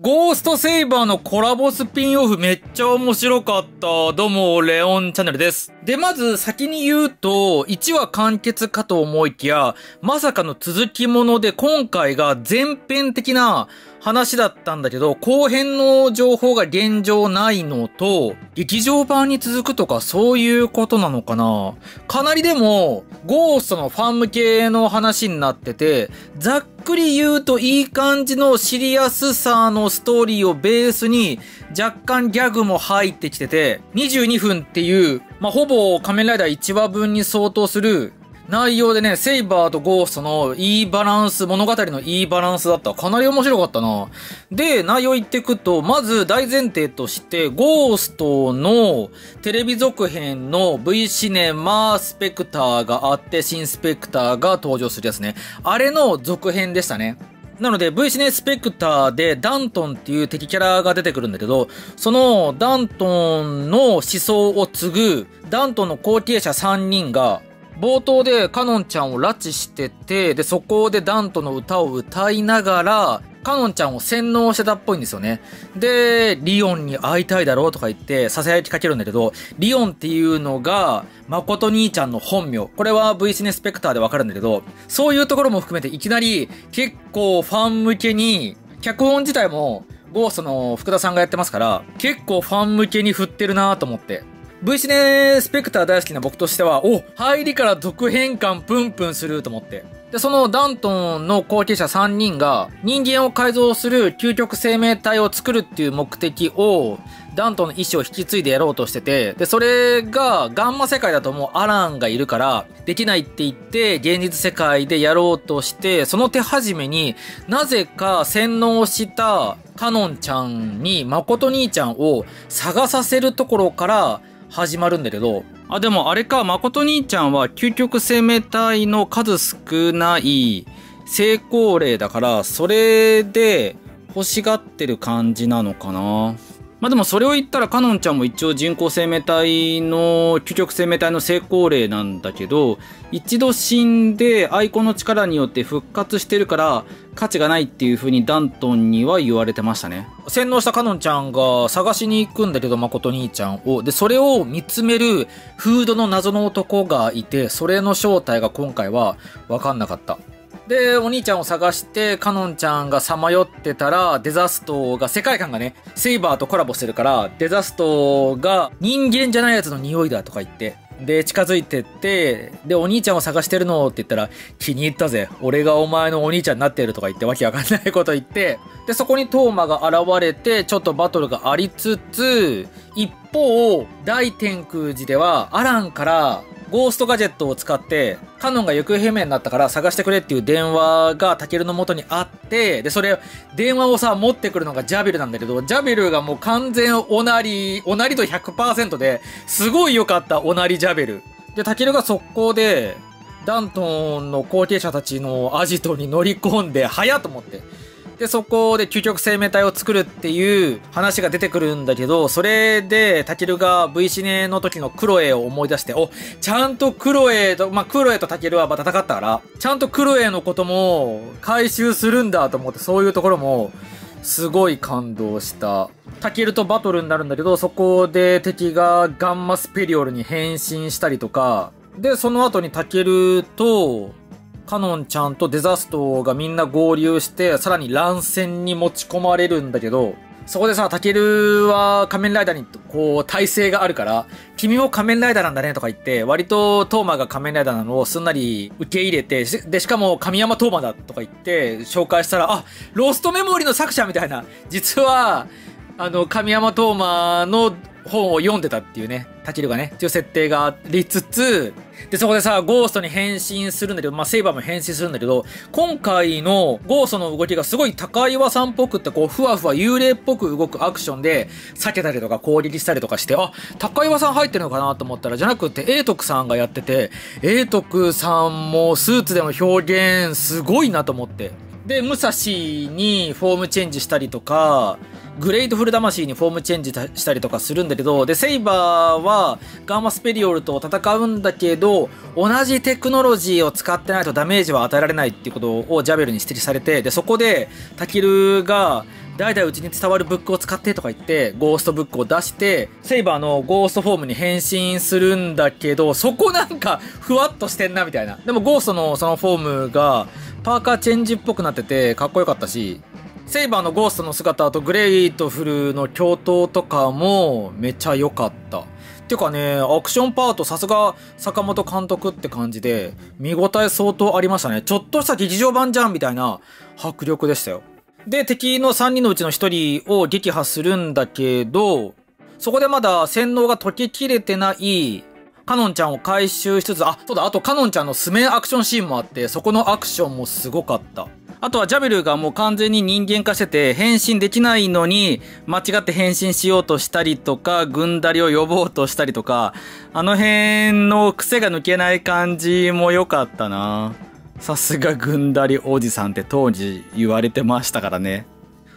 ゴーストセイバーのコラボスピンオフめっちゃ面白かった。どうも、レオンチャンネルです。で、まず先に言うと、1話完結かと思いきや、まさかの続きもので今回が前編的な話だったんだけど、後編の情報が現状ないのと、劇場版に続くとかそういうことなのかな。かなりでも、ゴーストのファン向けの話になってて、ざっくり言うといい感じのシリアスさのストーリーをベースに、若干ギャグも入ってきてて、22分っていう、まあ、ほぼ仮面ライダー1話分に相当する内容でね、セイバーとゴーストのいいバランス、物語のいいバランスだった。かなり面白かったな。で、内容言ってくと、まず大前提として、ゴーストのテレビ続編の V シネマスペクターがあって、新スペクターが登場するやつね。あれの続編でしたね。なので V シネスペクターでダントンっていう敵キャラが出てくるんだけど、そのダントンの思想を継ぐダントンの後継者3人が冒頭でカノンちゃんを拉致してて、で、そこでダントの歌を歌いながら、カノンちゃんを洗脳してたっぽいんですよね。で、リオンに会いたいだろうとか言って、囁きかけるんだけど、リオンっていうのが、誠兄ちゃんの本名。これは V シネスペクターでわかるんだけど、そういうところも含めていきなり結構ファン向けに、脚本自体もゴーストの福田さんがやってますから、結構ファン向けに振ってるなと思って。V シネスペクター大好きな僕としては、お入りから続編感プンプンすると思って。で、そのダントンの後継者3人が人間を改造する究極生命体を作るっていう目的をダントンの意志を引き継いでやろうとしてて、で、それがガンマ世界だともうアランがいるからできないって言って現実世界でやろうとして、その手始めになぜか洗脳したカノンちゃんに誠兄ちゃんを探させるところから始まるんだけど、あ、でもあれか、誠兄ちゃんは究極生命体の数少ない成功例だから、それで欲しがってる感じなのかな。まあでもそれを言ったらカノンちゃんも一応人工生命体の究極生命体の成功例なんだけど一度死んでアイコンの力によって復活してるから価値がないっていう風にダントンには言われてましたね。洗脳したカノンちゃんが探しに行くんだけど誠兄ちゃんを。でそれを見つめるフードの謎の男がいてそれの正体が今回は分かんなかった。で、お兄ちゃんを探して、カノンちゃんがさまよってたら、デザストが、世界観がね、セイバーとコラボしてるから、デザストが人間じゃないやつの匂いだとか言って、で、近づいてって、で、お兄ちゃんを探してるのって言ったら、気に入ったぜ。俺がお前のお兄ちゃんになってるとか言って、わけわかんないこと言って、で、そこにトーマが現れて、ちょっとバトルがありつつ、一方、大天空寺では、アランから、ゴーストガジェットを使って、カノンが行方不明になったから探してくれっていう電話がタケルの元にあって、で、それ、電話をさ、持ってくるのがジャビルなんだけど、ジャビルがもう完全おなり、おなり度100%で、すごい良かったおなりジャビル。で、タケルが速攻で、ダントンの後継者たちのアジトに乗り込んで、早と思って。で、そこで究極生命体を作るっていう話が出てくるんだけど、それで、タケルが V シネの時のクロエを思い出して、お、ちゃんとクロエと、まあ、クロエとタケルは戦ったから、ちゃんとクロエのことも回収するんだと思って、そういうところも、すごい感動した。タケルとバトルになるんだけど、そこで敵がガンマスペリオルに変身したりとか、で、その後にタケルと、カノンちゃんとデザストがみんな合流して、さらに乱戦に持ち込まれるんだけど、そこでさ、タケルは仮面ライダーにこう体制があるから、君も仮面ライダーなんだねとか言って、割とトーマが仮面ライダーなのをすんなり受け入れて、で、しかも神山トーマだとか言って紹介したら、あ、ロストメモリーの作者みたいな、実は、あの、神山トーマの本を読んでたっていうね、タキルがね、っていう設定がありつつ、で、そこでさ、ゴーストに変身するんだけど、まあ、セイバーも変身するんだけど、今回のゴーストの動きがすごい高岩さんっぽくって、こう、ふわふわ幽霊っぽく動くアクションで、避けたりとか攻撃したりとかして、あ、高岩さん入ってるのかなと思ったら、じゃなくて、英徳さんがやってて、英徳さんもスーツでの表現、すごいなと思って。で、武蔵にフォームチェンジしたりとか、グレイトフル魂にフォームチェンジしたりとかするんだけど、で、セイバーは眼魔スペリオルと戦うんだけど、同じテクノロジーを使ってないとダメージは与えられないっていうことをジャベルに指摘されて、で、そこでタケルが代々うちに伝わるブックを使ってとか言って、ゴーストブックを出して、セイバーのゴーストフォームに変身するんだけど、そこなんか、ふわっとしてんなみたいな。でもゴーストのそのフォームが、パーカーチェンジっぽくなってて、かっこよかったし、セイバーのゴーストの姿とグレイトフルの共闘とかもめちゃ良かった。ていうかね、アクションパートさすが坂本監督って感じで、見応え相当ありましたね。ちょっとした劇場版じゃんみたいな迫力でしたよ。で、敵の3人のうちの1人を撃破するんだけど、そこでまだ洗脳が解ききれてない、カノンちゃんを回収しつつ、あ、そうだ、あとカノンちゃんのスメアクションシーンもあって、そこのアクションもすごかった。あとはジャベルがもう完全に人間化してて変身できないのに間違って変身しようとしたりとか、軍だりを呼ぼうとしたりとか、あの辺の癖が抜けない感じも良かったな。さすが軍だりおじさんって当時言われてましたからね。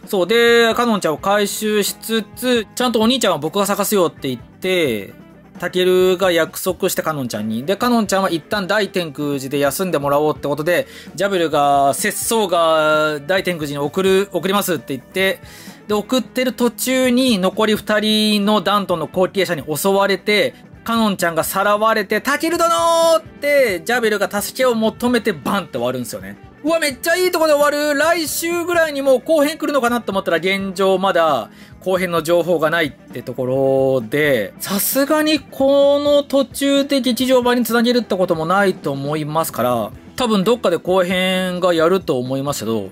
そう。で、カノンちゃんを回収しつつ、ちゃんとお兄ちゃんは僕が探すよって言って、タケルが約束してカノンちゃんに。で、カノンちゃんは一旦大天空寺で休んでもらおうってことで、ジャベルが、節操が大天空寺に送る、送りますって言って、で、送ってる途中に残り二人のダントンの後継者に襲われて、カノンちゃんがさらわれて、タケル殿って、ジャベルが助けを求めてバンって終わるんですよね。うわ、めっちゃいいとこで終わる。来週ぐらいにもう後編来るのかなと思ったら現状まだ後編の情報がないってところで、さすがにこの途中で劇場版につなげるってこともないと思いますから、多分どっかで後編がやると思いますけど、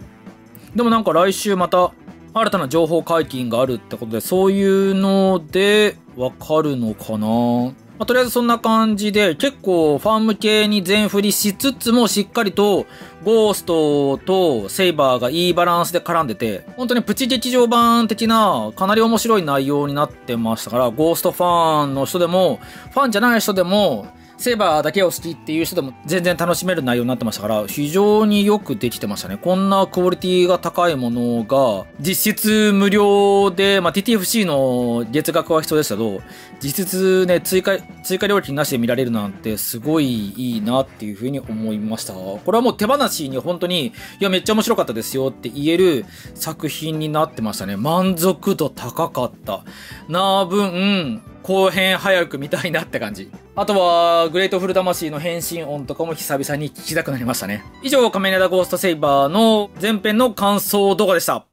でもなんか来週また新たな情報解禁があるってことで、そういうのでわかるのかな。まあ、とりあえずそんな感じで、結構ファーム系に全振りしつつもしっかりと、ゴーストとセイバーがいいバランスで絡んでて、本当にプチ劇場版的な、かなり面白い内容になってましたから、ゴーストファンの人でも、ファンじゃない人でも、セーバーだけを好きっていう人でも全然楽しめる内容になってましたから、非常によくできてましたね。こんなクオリティが高いものが、実質無料で、まあ、TTFC の月額は必要ですけど、実質ね、追加、追加料金なしで見られるなんてすごいいいなっていうふうに思いました。これはもう手放しに本当に、いや、めっちゃ面白かったですよって言える作品になってましたね。満足度高かった。な分、後編早く見たいなって感じ。あとは、グレイトフル魂の変身音とかも久々に聞きたくなりましたね。以上、仮面ライダーゴーストセイバーの前編の感想動画でした。